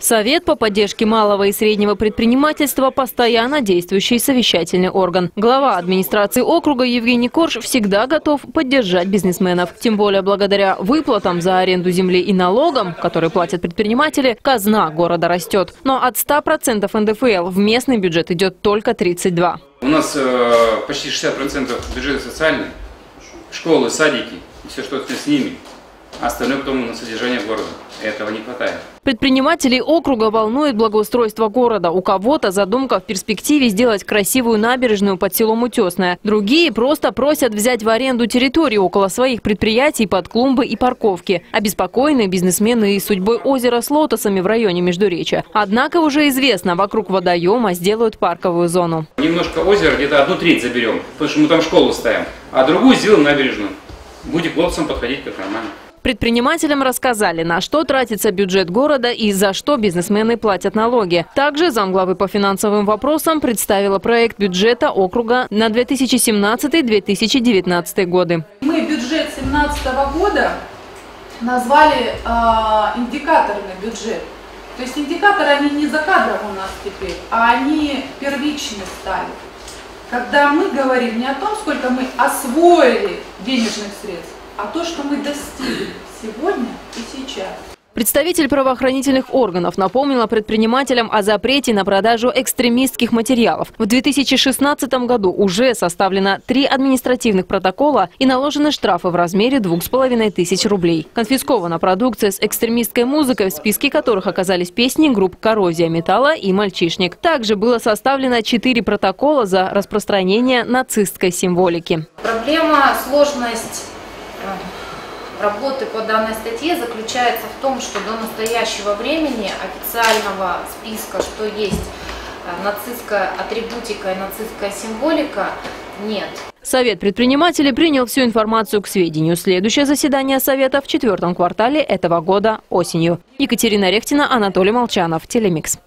Совет по поддержке малого и среднего предпринимательства – постоянно действующий совещательный орган. Глава администрации округа Евгений Корж всегда готов поддержать бизнесменов. Тем более благодаря выплатам за аренду земли и налогам, которые платят предприниматели, казна города растет. Но от 100% НДФЛ в местный бюджет идет только 32%. У нас э, почти 60% бюджета социальный, школы, садики, все, что с ними. Остальное потом на содержание города. Этого не хватает. Предпринимателей округа волнует благоустройство города. У кого-то задумка в перспективе сделать красивую набережную под селом Утесное. Другие просто просят взять в аренду территорию около своих предприятий под клумбы и парковки. Обеспокоены бизнесмены и судьбой озера с лотосами в районе Междуречия. Однако уже известно, вокруг водоема сделают парковую зону. Немножко озера, где-то одну треть заберем, потому что мы там школу ставим, а другую сделаем набережную. Будет к лотосам подходить как нормально. Предпринимателям рассказали, на что тратится бюджет города и за что бизнесмены платят налоги. Также замглавы по финансовым вопросам представила проект бюджета округа на 2017-2019 годы. Мы бюджет 2017 года назвали э, индикаторный бюджет. То есть индикаторы, они не за кадром у нас теперь, а они первичны стали. Когда мы говорим не о том, сколько мы освоили денежных средств, а то, что мы достигли сегодня и сейчас. Представитель правоохранительных органов напомнила предпринимателям о запрете на продажу экстремистских материалов. В 2016 году уже составлено три административных протокола и наложены штрафы в размере двух с половиной тысяч рублей. Конфискована продукция с экстремистской музыкой, в списке которых оказались песни групп «Коррозия металла» и «Мальчишник». Также было составлено четыре протокола за распространение нацистской символики. Проблема, сложность работы по данной статье заключается в том, что до настоящего времени официального списка, что есть э, нацистская атрибутика и нацистская символика, нет. Совет предпринимателей принял всю информацию к сведению. Следующее заседание Совета в четвертом квартале этого года осенью. Екатерина Рехтина, Анатолий Молчанов, Телемикс.